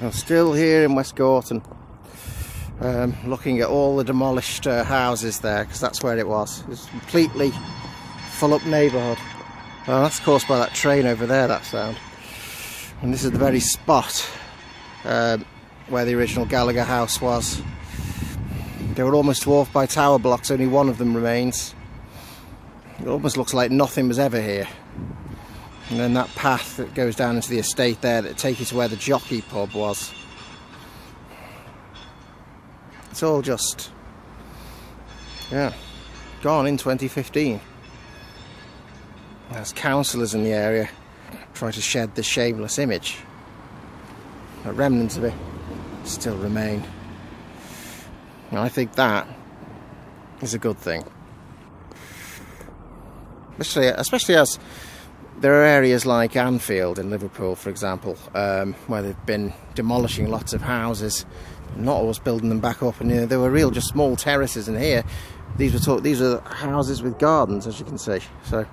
I'm still here in West Gorton, um, looking at all the demolished uh, houses there, because that's where it was. It's completely full up neighbourhood. Oh, that's caused by that train over there, that sound. And this is the very spot um, where the original Gallagher house was. They were almost dwarfed by tower blocks, only one of them remains. It almost looks like nothing was ever here. And then that path that goes down into the estate there that takes you to where the jockey pub was. It's all just, yeah, gone in 2015. As councillors in the area try to shed the shameless image. But remnants of it still remain. And I think that is a good thing. Especially, especially as there are areas like Anfield in Liverpool, for example, um, where they've been demolishing lots of houses, not always building them back up, and you know, there were real just small terraces in here. These were talk, these are houses with gardens, as you can see. So,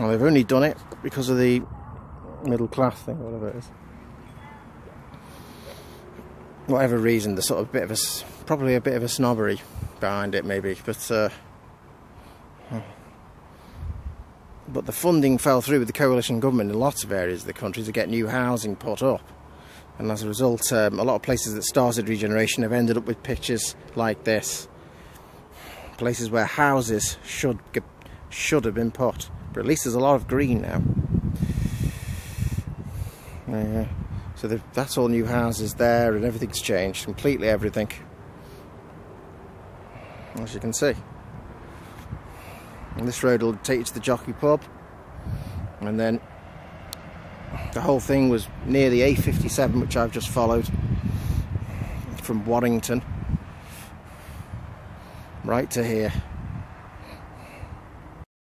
well, they've only done it because of the middle class thing, whatever it is. Whatever reason, there's sort of bit of a, probably a bit of a snobbery behind it, maybe, but. Uh, but the funding fell through with the coalition government in lots of areas of the country to get new housing put up. And as a result, um, a lot of places that started regeneration have ended up with pictures like this. Places where houses should should have been put, but at least there's a lot of green now. Yeah. So that's all new houses there, and everything's changed completely. Everything, as you can see. And this road will take you to the jockey pub. And then the whole thing was near the A57, which I've just followed from Warrington right to here.